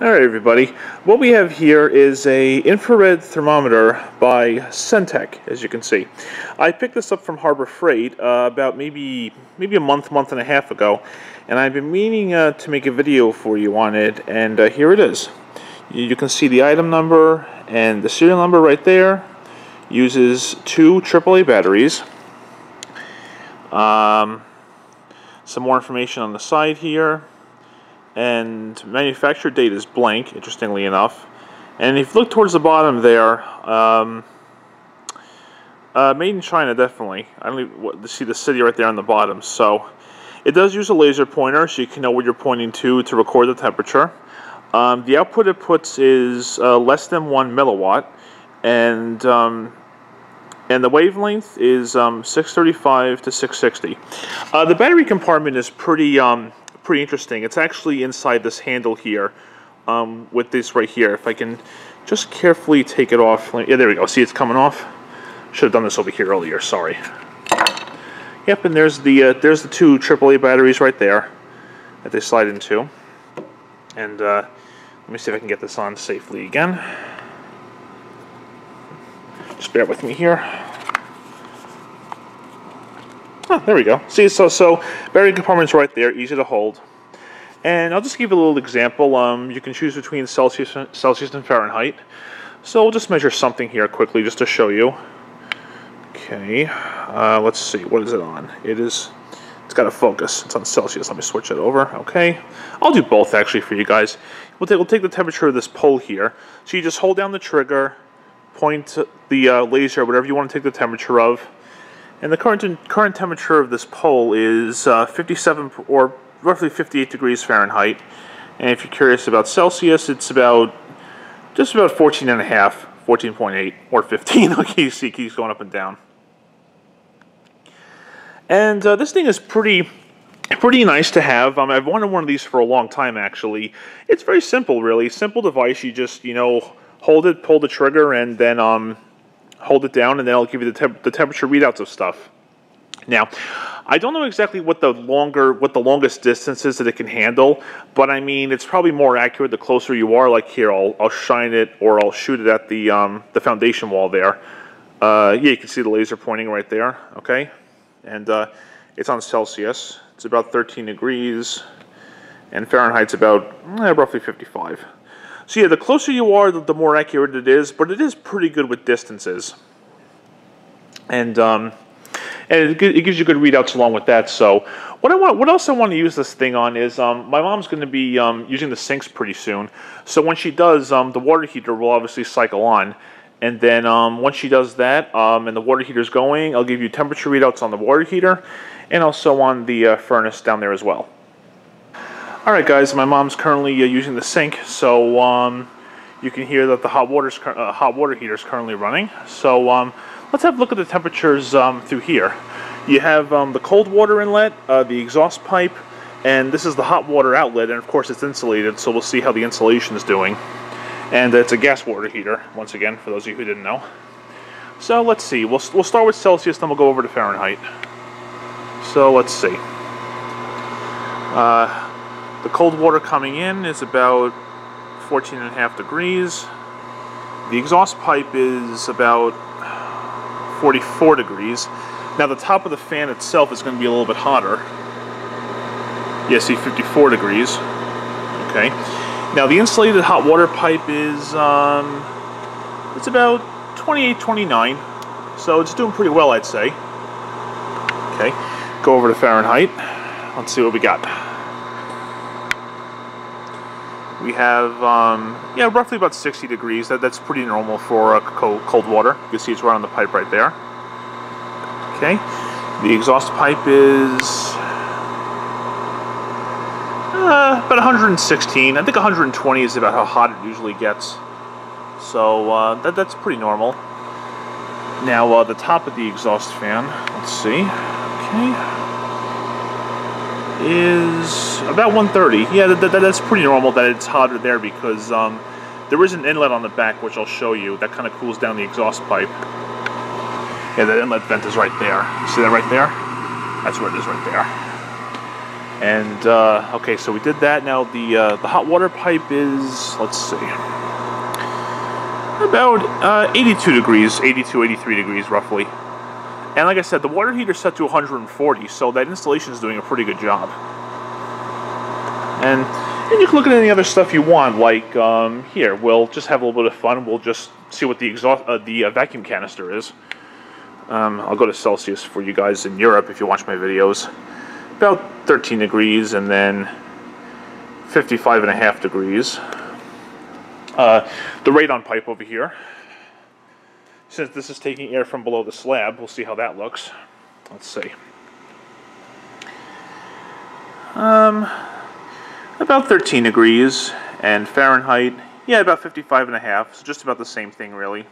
Alright everybody, what we have here is a infrared thermometer by Cen-Tech, as you can see. I picked this up from Harbor Freight uh, about maybe maybe a month, month and a half ago, and I've been meaning uh, to make a video for you on it, and uh, here it is. You can see the item number and the serial number right there. Uses two AAA batteries. Um, some more information on the side here and manufacture date is blank, interestingly enough. And if you look towards the bottom there, um, uh, made in China, definitely. I don't even see the city right there on the bottom. So it does use a laser pointer, so you can know what you're pointing to to record the temperature. Um, the output it puts is uh, less than one milliwatt, and um, and the wavelength is um, 635 to 660. Uh, the battery compartment is pretty um, pretty interesting. It's actually inside this handle here um, with this right here. If I can just carefully take it off. Yeah, there we go. See, it's coming off. Should have done this over here earlier. Sorry. Yep, and there's the uh, there's the two AAA batteries right there that they slide into. And uh, let me see if I can get this on safely again. Just bear with me here. Oh, there we go. See, so so battery compartment's right there, easy to hold. And I'll just give you a little example. Um, you can choose between Celsius, Celsius and Fahrenheit. So we'll just measure something here quickly just to show you. Okay, uh, let's see, what is it on? It is, it's got a focus. It's on Celsius. Let me switch it over. Okay, I'll do both actually for you guys. We'll take, we'll take the temperature of this pole here. So you just hold down the trigger, point the uh, laser, whatever you want to take the temperature of, and the current, current temperature of this pole is uh, 57 or roughly 58 degrees Fahrenheit. And if you're curious about Celsius, it's about just about 14 and a half, 14.8 or 15. okay, you see keeps going up and down. And uh, this thing is pretty pretty nice to have. Um, I've wanted one of these for a long time, actually. It's very simple, really. Simple device. You just, you know, hold it, pull the trigger, and then um, hold it down, and then I'll give you the, temp the temperature readouts of stuff. Now, I don't know exactly what the longer, what the longest distance is that it can handle, but I mean, it's probably more accurate the closer you are. Like here, I'll, I'll shine it or I'll shoot it at the, um, the foundation wall there. Uh, yeah, you can see the laser pointing right there, okay? And uh, it's on Celsius. It's about 13 degrees, and Fahrenheit's about eh, roughly 55. So yeah, the closer you are, the, more accurate it is, but it is pretty good with distances. And um, and it, gives you good readouts along with that. So what I want, what else I want to use this thing on is um, my mom's going to be um, using the sinks pretty soon. So when she does, um, the water heater will obviously cycle on. And then um, once she does that um, and the water heater's going, I'll give you temperature readouts on the water heater and also on the uh, furnace down there as well. Alright guys, my mom's currently uh, using the sink, so um, you can hear that the hot, water's, uh, hot water heater is currently running. So um, let's have a look at the temperatures um, through here. You have um, the cold water inlet, uh, the exhaust pipe, and this is the hot water outlet, and of course it's insulated, so we'll see how the insulation is doing. And it's a gas water heater, once again, for those of you who didn't know. So let's see, we'll, we'll start with Celsius, then we'll go over to Fahrenheit. So let's see. Uh, the cold water coming in is about 14 and a half degrees. The exhaust pipe is about 44 degrees. Now the top of the fan itself is going to be a little bit hotter. Yeah, see 54 degrees. Okay. Now the insulated hot water pipe is um, it's about 28, 29. So it's doing pretty well, I'd say. Okay. Go over to Fahrenheit. Let's see what we got. We have, um, yeah, roughly about 60 degrees. That, that's pretty normal for uh, cold, cold water. You can see it's right on the pipe right there. Okay. The exhaust pipe is uh, about 116. I think 120 is about how hot it usually gets. So uh, that, that's pretty normal. Now, uh, the top of the exhaust fan, let's see. Okay is about 130. Yeah, that, that, that's pretty normal that it's hotter there because um, there is an inlet on the back, which I'll show you, that kind of cools down the exhaust pipe. Yeah, that inlet vent is right there. See that right there? That's where it is right there. And uh, okay, so we did that. Now the uh, the hot water pipe is let's see, about uh, 82 degrees, 82, 83 degrees roughly. And like I said, the water heater set to 140, so that installation is doing a pretty good job. And, and you can look at any other stuff you want, like um, here, we'll just have a little bit of fun. We'll just see what the exhaust, uh, the uh, vacuum canister is. Um, I'll go to Celsius for you guys in Europe if you watch my videos. About 13 degrees and then 55 and a half degrees. Uh, the radon pipe over here. Since this is taking air from below the slab, we'll see how that looks. Let's see. Um, about 13 degrees and Fahrenheit, yeah, about 55 and a half. So just about the same thing, really.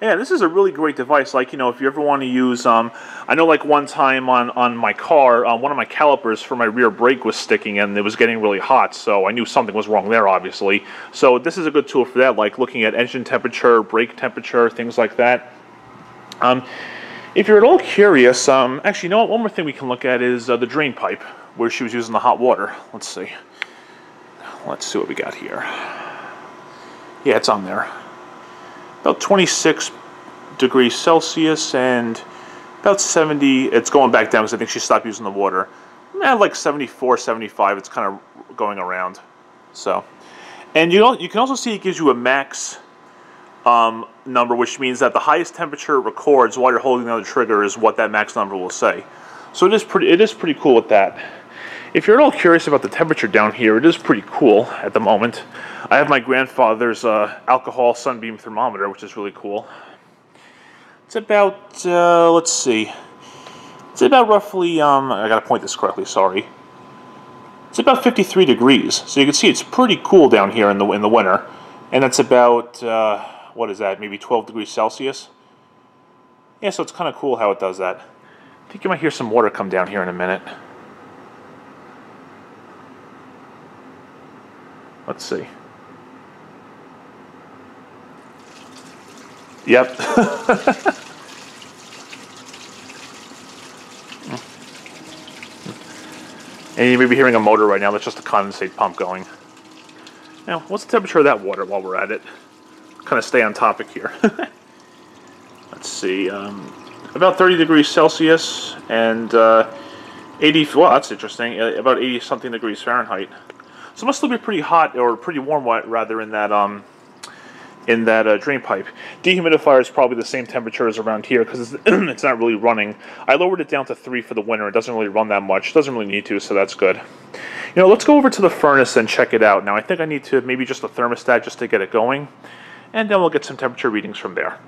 Yeah, this is a really great device. Like, you know, if you ever want to use, um, I know like one time on, on my car, um, one of my calipers for my rear brake was sticking and it was getting really hot. So I knew something was wrong there, obviously. So this is a good tool for that, like looking at engine temperature, brake temperature, things like that. Um, if you're at all curious, um, actually, you know what? One more thing we can look at is uh, the drain pipe, where she was using the hot water. Let's see. Let's see what we got here. Yeah, it's on there about 26 degrees Celsius and about 70, it's going back down because I think she stopped using the water. Eh, like 74, 75, it's kind of going around. So, and you, you can also see it gives you a max um, number, which means that the highest temperature it records while you're holding down the trigger is what that max number will say. So it is pretty, it is pretty cool with that. If you're at all curious about the temperature down here, it is pretty cool at the moment. I have my grandfather's uh, alcohol sunbeam thermometer, which is really cool. It's about, uh, let's see, it's about roughly, um, I gotta point this correctly, sorry. It's about 53 degrees, so you can see it's pretty cool down here in the, in the winter. And that's about, uh, what is that, maybe 12 degrees Celsius? Yeah, so it's kind of cool how it does that. I think you might hear some water come down here in a minute. Let's see. Yep. and you may be hearing a motor right now. That's just a condensate pump going. Now, what's the temperature of that water while we're at it? Kind of stay on topic here. Let's see. Um, about 30 degrees Celsius and uh, 80, well, that's interesting, uh, about 80 something degrees Fahrenheit. So it must still be pretty hot, or pretty warm, rather, in that um, in that uh, drain pipe. Dehumidifier is probably the same temperature as around here because it's, it's, not really running. I lowered it down to 3 for the winter. It doesn't really run that much. It doesn't really need to, so that's good. You know, let's go over to the furnace and check it out. Now, I think I need to maybe just a thermostat just to get it going, and then we'll get some temperature readings from there.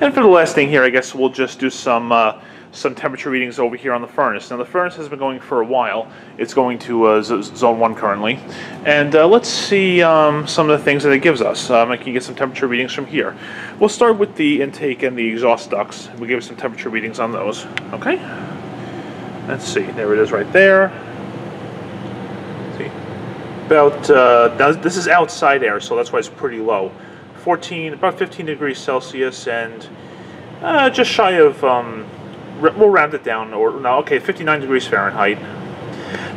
And for the last thing here, I guess we'll just do some... Uh, some temperature readings over here on the furnace. Now the furnace has been going for a while. It's going to uh, zone 1 currently. And uh, let's see um, some of the things that it gives us. Um, I can get some temperature readings from here. We'll start with the intake and the exhaust ducts. We'll give some temperature readings on those. Okay? Let's see. There it is right there. see. About, uh, this is outside air, so that's why it's pretty low. 14, about 15 degrees Celsius and uh, just shy of um, we'll round it down, or no, okay, 59 degrees Fahrenheit.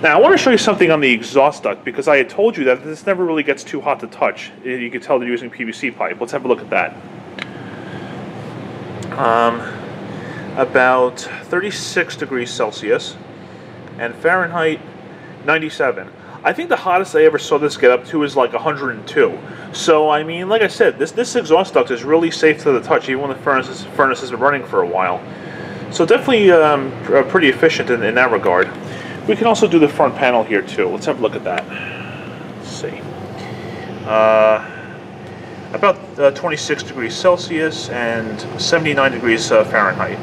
Now I want to show you something on the exhaust duct because I had told you that this never really gets too hot to touch. You can tell they're using PVC pipe. Let's have a look at that. Um, about 36 degrees Celsius and Fahrenheit 97. I think the hottest I ever saw this get up to is like 102. So I mean, like I said, this this exhaust duct is really safe to the touch, even when the furnace furnace has been running for a while. So definitely um, uh, pretty efficient in, in, that regard. We can also do the front panel here too. Let's have a look at that. Let's see. Uh, about uh, 26 degrees Celsius and 79 degrees uh, Fahrenheit.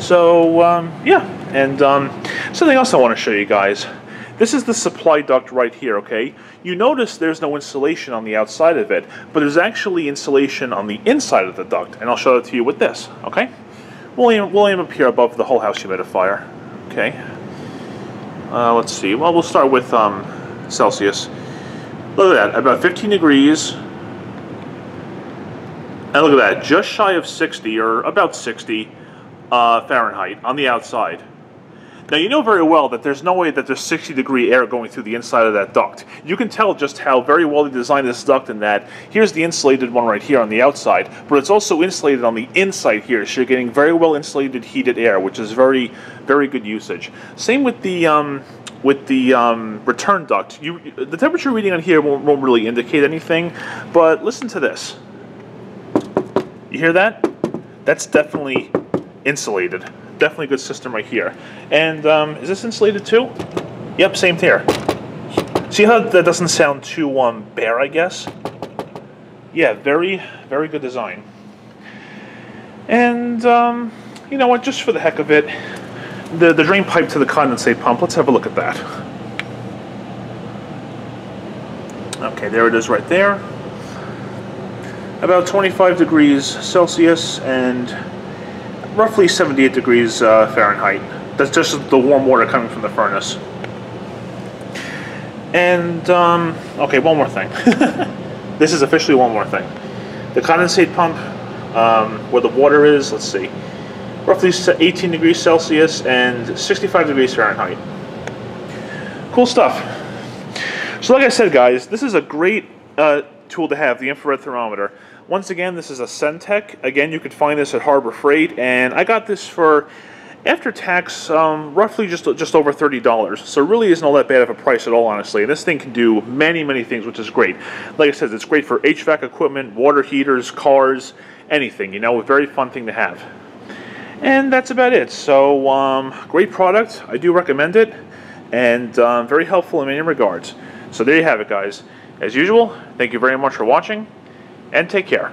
So um, yeah, and um, something else I want to show you guys. This is the supply duct right here, okay? You notice there's no insulation on the outside of it, but there's actually insulation on the inside of the duct, and I'll show it to you with this, okay? We'll aim, we'll aim up here above the whole house humidifier. Okay. Uh, let's see. Well, we'll start with um, Celsius. Look at that, about 15 degrees. And look at that, just shy of 60, or about 60 uh, Fahrenheit on the outside. Now you know very well that there's no way that there's 60 degree air going through the inside of that duct. You can tell just how very well they designed this duct in that here's the insulated one right here on the outside, but it's also insulated on the inside here, so you're getting very well insulated heated air, which is very, very good usage. Same with the um, with the um, return duct. You, the temperature reading on here won't, won't really indicate anything, but listen to this. You hear that? That's definitely insulated. Definitely a good system right here. And um, is this insulated too? Yep, same here. See how that doesn't sound too um, bare, I guess? Yeah, very, very good design. And, um, you know what, just for the heck of it, the, the drain pipe to the condensate pump, let's have a look at that. Okay, there it is right there. About 25 degrees Celsius and roughly 78 degrees uh, Fahrenheit. That's just the warm water coming from the furnace. And, um, okay, one more thing. this is officially one more thing. The condensate pump, um, where the water is, let's see, roughly 18 degrees Celsius and 65 degrees Fahrenheit. Cool stuff. So like I said, guys, this is a great uh, tool to have, the infrared thermometer. Once again, this is a Cen-Tech. Again, you could find this at Harbor Freight, and I got this for, after tax, um, roughly just just over $30. So it really isn't all that bad of a price at all, honestly. And this thing can do many, many things, which is great. Like I said, it's great for HVAC equipment, water heaters, cars, anything, you know, a very fun thing to have. And that's about it. So, um, great product. I do recommend it, and um, very helpful in many regards. So there you have it, guys. As usual, thank you very much for watching, and take care.